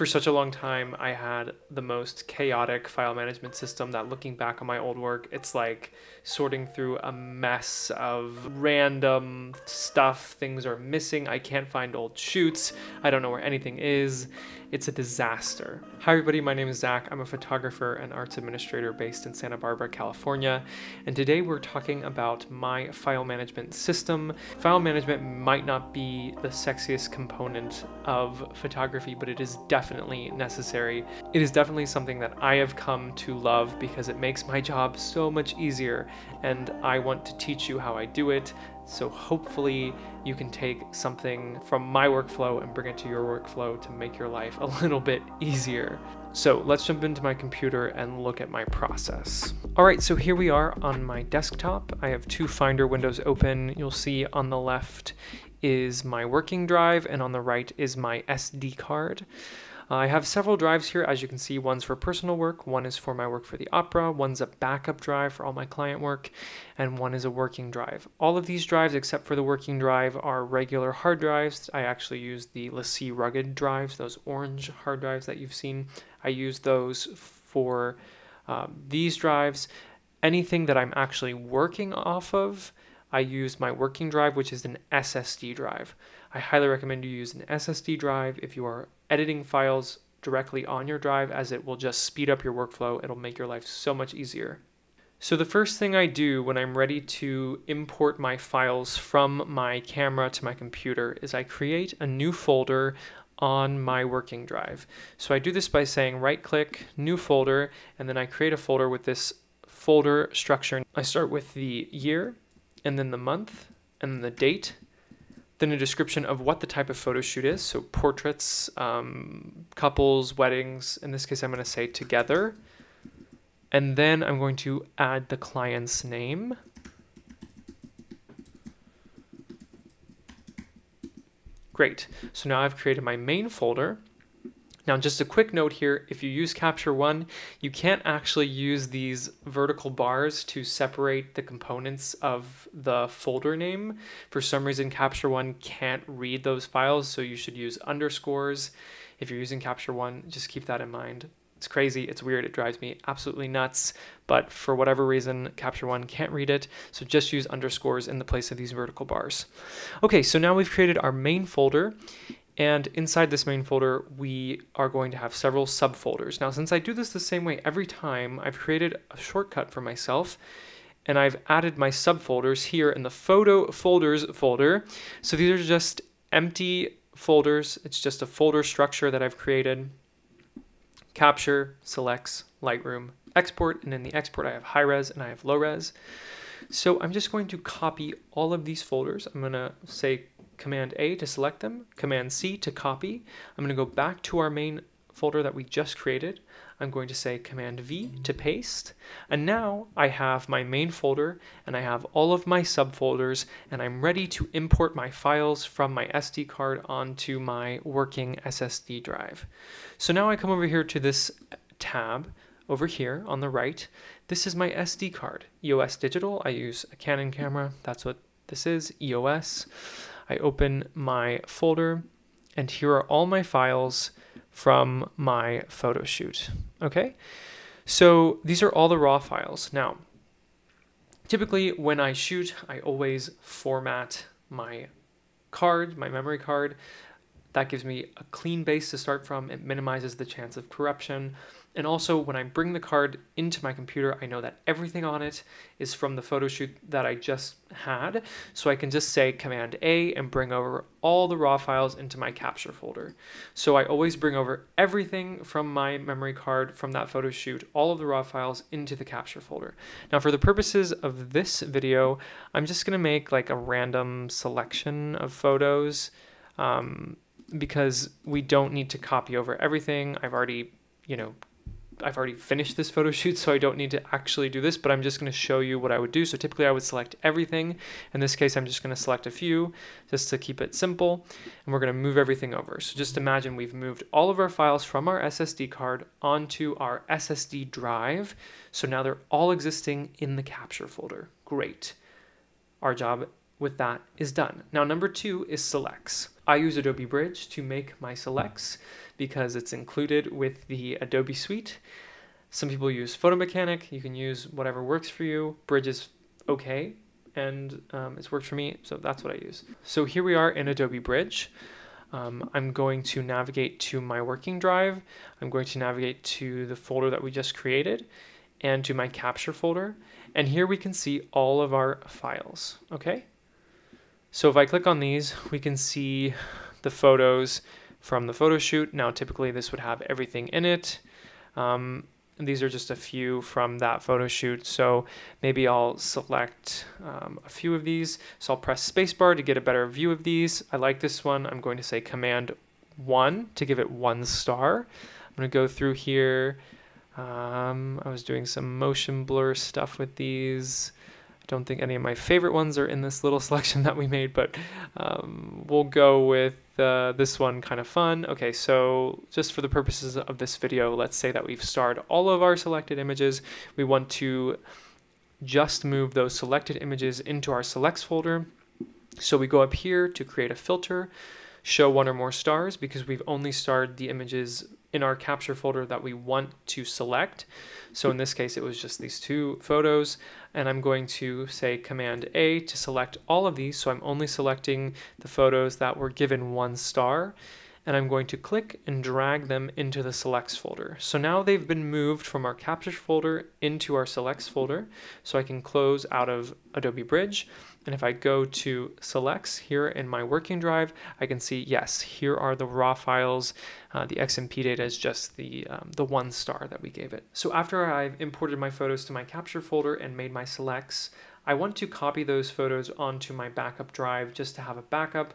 For such a long time, I had the most chaotic file management system that looking back on my old work, it's like sorting through a mess of random stuff. Things are missing. I can't find old shoots. I don't know where anything is. It's a disaster. Hi, everybody. My name is Zach. I'm a photographer and arts administrator based in Santa Barbara, California. And today we're talking about my file management system. File management might not be the sexiest component of photography, but it is definitely necessary. It is definitely something that I have come to love because it makes my job so much easier. And I want to teach you how I do it so hopefully you can take something from my workflow and bring it to your workflow to make your life a little bit easier. So let's jump into my computer and look at my process. All right, so here we are on my desktop. I have two Finder windows open. You'll see on the left is my working drive and on the right is my SD card. I have several drives here, as you can see, one's for personal work, one is for my work for the opera, one's a backup drive for all my client work, and one is a working drive. All of these drives, except for the working drive, are regular hard drives. I actually use the LaCie Rugged drives, those orange hard drives that you've seen. I use those for um, these drives. Anything that I'm actually working off of, I use my working drive, which is an SSD drive. I highly recommend you use an SSD drive if you are editing files directly on your drive as it will just speed up your workflow. It'll make your life so much easier. So the first thing I do when I'm ready to import my files from my camera to my computer is I create a new folder on my working drive. So I do this by saying right click, new folder, and then I create a folder with this folder structure. I start with the year, and then the month, and then the date, then a description of what the type of photo shoot is. So portraits, um, couples, weddings. In this case, I'm going to say together. And then I'm going to add the client's name. Great. So now I've created my main folder. Now, just a quick note here, if you use Capture One, you can't actually use these vertical bars to separate the components of the folder name. For some reason, Capture One can't read those files, so you should use underscores. If you're using Capture One, just keep that in mind. It's crazy, it's weird, it drives me absolutely nuts, but for whatever reason, Capture One can't read it, so just use underscores in the place of these vertical bars. Okay, so now we've created our main folder, and inside this main folder, we are going to have several subfolders. Now, since I do this the same way every time, I've created a shortcut for myself and I've added my subfolders here in the photo folders folder. So these are just empty folders. It's just a folder structure that I've created. Capture, selects, Lightroom, export, and in the export I have high res and I have low res. So I'm just going to copy all of these folders. I'm going to say Command A to select them, Command C to copy. I'm going to go back to our main folder that we just created. I'm going to say Command V to paste. And now I have my main folder and I have all of my subfolders and I'm ready to import my files from my SD card onto my working SSD drive. So now I come over here to this tab over here on the right. This is my SD card, EOS Digital. I use a Canon camera. That's what this is, EOS. I open my folder and here are all my files from my photo shoot. Okay, so these are all the raw files. Now, typically when I shoot, I always format my card, my memory card. That gives me a clean base to start from. It minimizes the chance of corruption. And also when I bring the card into my computer, I know that everything on it is from the photo shoot that I just had. So I can just say Command A and bring over all the raw files into my capture folder. So I always bring over everything from my memory card from that photo shoot, all of the raw files into the capture folder. Now for the purposes of this video, I'm just gonna make like a random selection of photos um, because we don't need to copy over everything. I've already, you know, I've already finished this photo shoot, so I don't need to actually do this, but I'm just going to show you what I would do. So typically I would select everything. In this case, I'm just going to select a few just to keep it simple, and we're going to move everything over. So just imagine we've moved all of our files from our SSD card onto our SSD drive. So now they're all existing in the capture folder. Great. Our job with that is done. Now, number two is selects. I use Adobe Bridge to make my selects because it's included with the Adobe Suite. Some people use Photo Mechanic. You can use whatever works for you. Bridge is okay, and um, it's worked for me, so that's what I use. So here we are in Adobe Bridge. Um, I'm going to navigate to my working drive. I'm going to navigate to the folder that we just created and to my capture folder. And here we can see all of our files, okay? So if I click on these, we can see the photos from the photo shoot. Now, typically this would have everything in it. Um, these are just a few from that photo shoot. So maybe I'll select um, a few of these. So I'll press spacebar to get a better view of these. I like this one. I'm going to say command one to give it one star. I'm going to go through here. Um, I was doing some motion blur stuff with these. I don't think any of my favorite ones are in this little selection that we made, but um, we'll go with uh, this one kind of fun. Okay, so just for the purposes of this video, let's say that we've starred all of our selected images. We want to just move those selected images into our selects folder. So we go up here to create a filter, show one or more stars because we've only starred the images in our capture folder that we want to select. So in this case, it was just these two photos and I'm going to say Command A to select all of these. So I'm only selecting the photos that were given one star and I'm going to click and drag them into the selects folder. So now they've been moved from our capture folder into our selects folder. So I can close out of Adobe Bridge and if I go to selects here in my working drive, I can see, yes, here are the raw files. Uh, the XMP data is just the, um, the one star that we gave it. So after I've imported my photos to my capture folder and made my selects, I want to copy those photos onto my backup drive just to have a backup.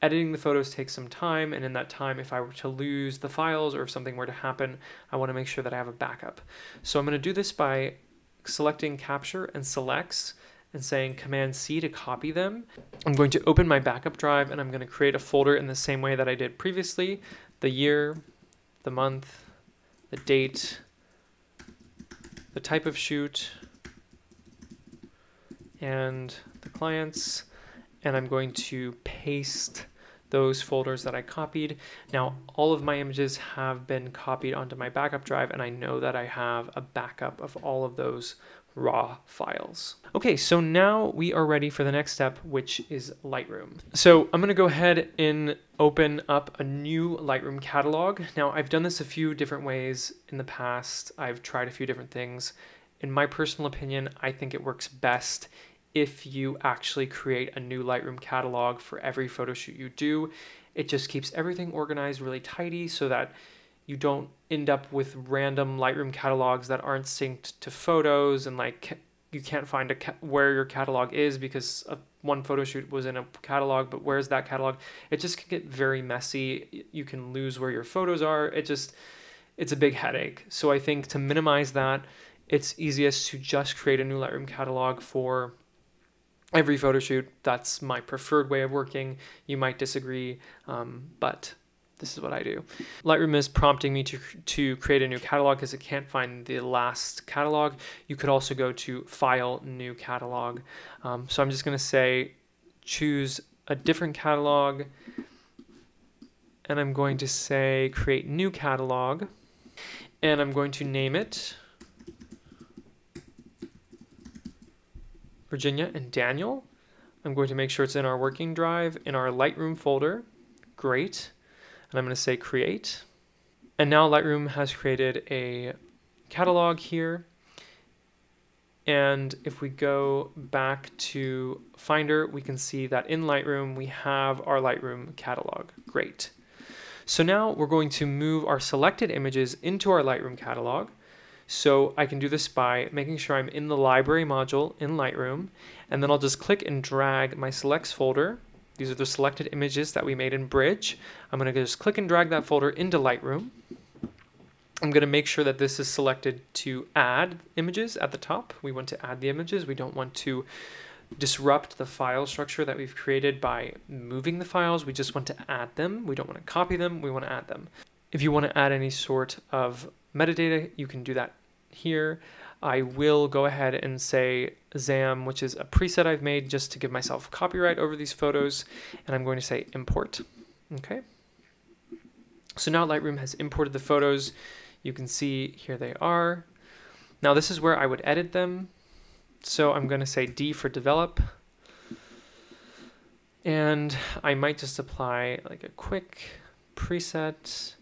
Editing the photos takes some time, and in that time, if I were to lose the files or if something were to happen, I want to make sure that I have a backup. So I'm going to do this by selecting capture and selects and saying Command C to copy them. I'm going to open my backup drive and I'm going to create a folder in the same way that I did previously. The year, the month, the date, the type of shoot, and the clients. And I'm going to paste those folders that I copied. Now, all of my images have been copied onto my backup drive, and I know that I have a backup of all of those raw files. Okay, so now we are ready for the next step, which is Lightroom. So I'm gonna go ahead and open up a new Lightroom catalog. Now I've done this a few different ways in the past. I've tried a few different things. In my personal opinion, I think it works best if you actually create a new Lightroom catalog for every photo shoot you do. It just keeps everything organized really tidy so that you don't end up with random Lightroom catalogs that aren't synced to photos and like you can't find a where your catalog is because one photo shoot was in a catalog but where's that catalog? It just can get very messy. You can lose where your photos are. It just it's a big headache. So i think to minimize that it's easiest to just create a new lightroom catalog for every photo shoot. That's my preferred way of working. You might disagree um, but this is what I do. Lightroom is prompting me to, to create a new catalog because it can't find the last catalog. You could also go to File, New Catalog. Um, so I'm just going to say choose a different catalog and I'm going to say create new catalog and I'm going to name it Virginia and Daniel. I'm going to make sure it's in our working drive in our Lightroom folder. Great and I'm going to say create. And now Lightroom has created a catalog here. And if we go back to Finder, we can see that in Lightroom, we have our Lightroom catalog. Great. So now we're going to move our selected images into our Lightroom catalog. So I can do this by making sure I'm in the library module in Lightroom, and then I'll just click and drag my selects folder these are the selected images that we made in Bridge. I'm going to just click and drag that folder into Lightroom. I'm going to make sure that this is selected to add images at the top. We want to add the images. We don't want to disrupt the file structure that we've created by moving the files. We just want to add them. We don't want to copy them. We want to add them. If you want to add any sort of metadata, you can do that here. I will go ahead and say ZAM, which is a preset I've made just to give myself copyright over these photos. And I'm going to say import. Okay. So now Lightroom has imported the photos. You can see here they are. Now this is where I would edit them. So I'm going to say D for develop. And I might just apply like a quick preset.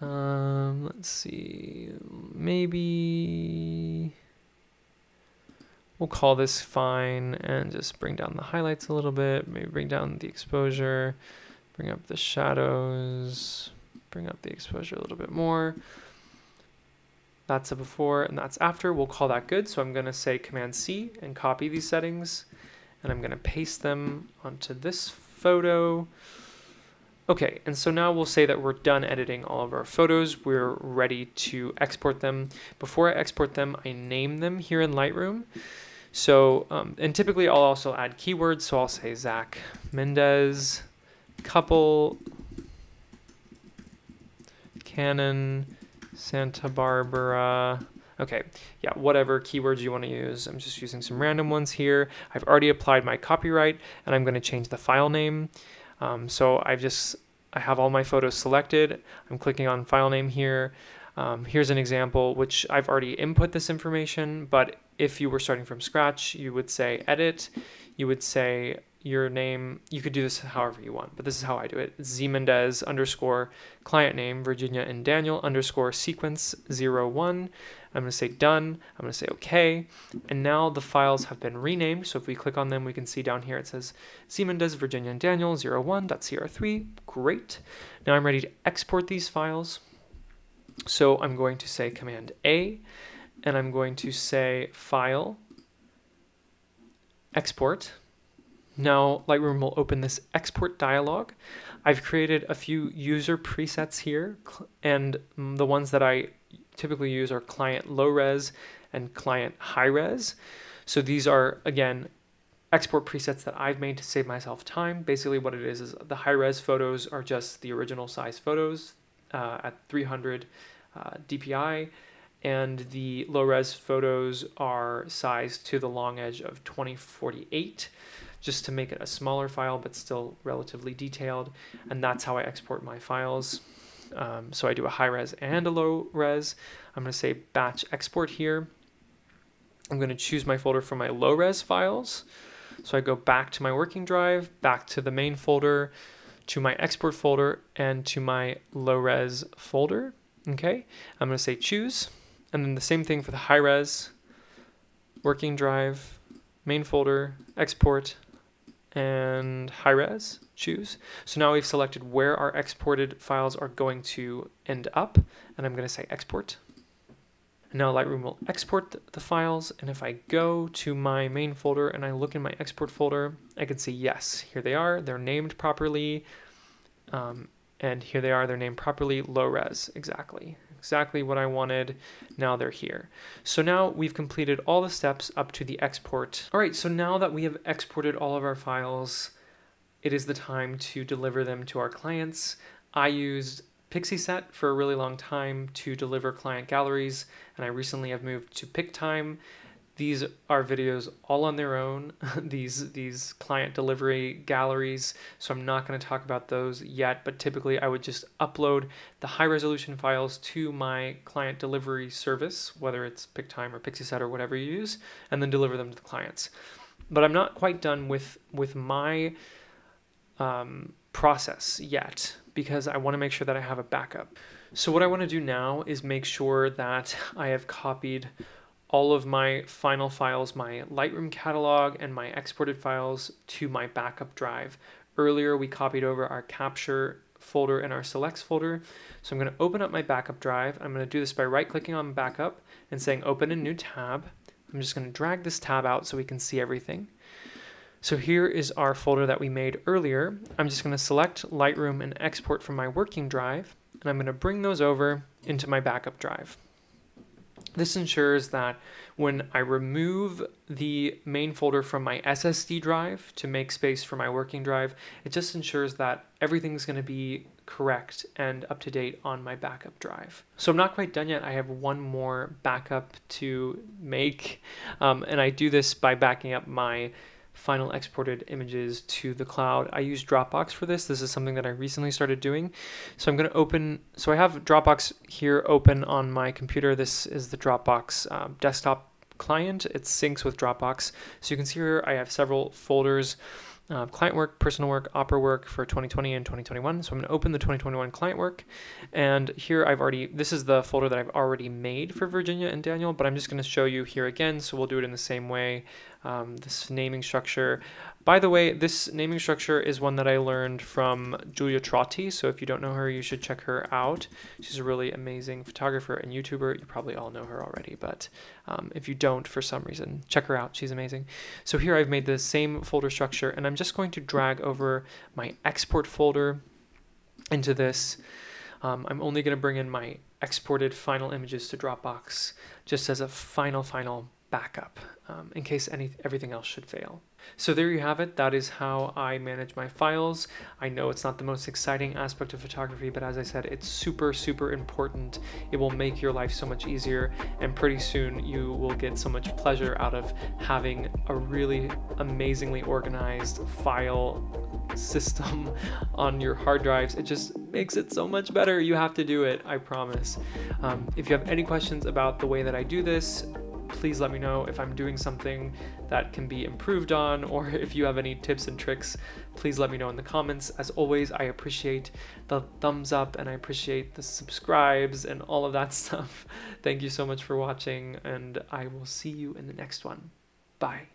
Um, let's see, maybe we'll call this fine and just bring down the highlights a little bit, maybe bring down the exposure, bring up the shadows, bring up the exposure a little bit more. That's a before and that's after. We'll call that good. So I'm going to say Command C and copy these settings and I'm going to paste them onto this photo. Okay, and so now we'll say that we're done editing all of our photos. We're ready to export them. Before I export them, I name them here in Lightroom. So, um, and typically I'll also add keywords. So I'll say Zach Mendez, couple, Canon, Santa Barbara. Okay, yeah, whatever keywords you want to use. I'm just using some random ones here. I've already applied my copyright and I'm going to change the file name. Um, so I've just, I have all my photos selected. I'm clicking on file name here. Um, here's an example, which I've already input this information, but if you were starting from scratch, you would say edit, you would say your name, you could do this however you want, but this is how I do it. Z Mendez underscore client name, Virginia and Daniel underscore sequence zero one. I'm going to say done. I'm going to say OK. And now the files have been renamed. So if we click on them, we can see down here it says Mendez, Virginia and Daniel 01.cr3. Great. Now I'm ready to export these files. So I'm going to say Command A, and I'm going to say File, Export. Now Lightroom will open this export dialog. I've created a few user presets here, and mm, the ones that I typically use are client low res and client high res. So these are, again, export presets that I've made to save myself time. Basically what it is is the high res photos are just the original size photos uh, at 300 uh, DPI and the low res photos are sized to the long edge of 2048 just to make it a smaller file but still relatively detailed and that's how I export my files um, so I do a high res and a low res. I'm going to say batch export here. I'm going to choose my folder for my low res files. So I go back to my working drive back to the main folder to my export folder and to my low res folder okay? I'm going to say choose and then the same thing for the high res working drive main folder export and high res, choose. So now we've selected where our exported files are going to end up, and I'm going to say export. Now Lightroom will export the files, and if I go to my main folder and I look in my export folder, I can see yes, here they are, they're named properly, um, and here they are, they're named properly, low res, exactly exactly what I wanted. Now they're here. So now we've completed all the steps up to the export. All right, so now that we have exported all of our files, it is the time to deliver them to our clients. I used Pixieset for a really long time to deliver client galleries, and I recently have moved to PicTime these are videos all on their own, these, these client delivery galleries, so I'm not going to talk about those yet, but typically I would just upload the high resolution files to my client delivery service, whether it's PicTime or Pixieset or whatever you use, and then deliver them to the clients. But I'm not quite done with, with my um, process yet because I want to make sure that I have a backup. So what I want to do now is make sure that I have copied all of my final files, my Lightroom catalog and my exported files to my backup drive. Earlier we copied over our capture folder and our selects folder. So I'm going to open up my backup drive. I'm going to do this by right clicking on backup and saying open a new tab. I'm just going to drag this tab out so we can see everything. So here is our folder that we made earlier. I'm just going to select Lightroom and export from my working drive and I'm going to bring those over into my backup drive. This ensures that when I remove the main folder from my SSD drive to make space for my working drive, it just ensures that everything's going to be correct and up to date on my backup drive. So I'm not quite done yet. I have one more backup to make, um, and I do this by backing up my final exported images to the cloud. I use Dropbox for this. This is something that I recently started doing. So I'm going to open, so I have Dropbox here open on my computer. This is the Dropbox um, desktop client. It syncs with Dropbox. So you can see here I have several folders uh, client work, personal work, opera work for 2020 and 2021. So I'm going to open the 2021 client work. And here I've already, this is the folder that I've already made for Virginia and Daniel, but I'm just going to show you here again. So we'll do it in the same way. Um, this naming structure. By the way, this naming structure is one that I learned from Julia Trotti. So if you don't know her, you should check her out. She's a really amazing photographer and YouTuber. You probably all know her already, but um, if you don't for some reason, check her out. She's amazing. So here I've made the same folder structure and I'm just going to drag over my export folder into this. Um, I'm only going to bring in my exported final images to Dropbox just as a final, final backup um, in case any everything else should fail. So there you have it. That is how I manage my files. I know it's not the most exciting aspect of photography, but as I said, it's super, super important. It will make your life so much easier, and pretty soon you will get so much pleasure out of having a really amazingly organized file system on your hard drives. It just makes it so much better. You have to do it, I promise. Um, if you have any questions about the way that I do this, please let me know if I'm doing something that can be improved on, or if you have any tips and tricks, please let me know in the comments. As always, I appreciate the thumbs up and I appreciate the subscribes and all of that stuff. Thank you so much for watching, and I will see you in the next one. Bye.